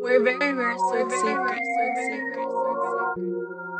We're very, very sweet secrets, sweet sweet.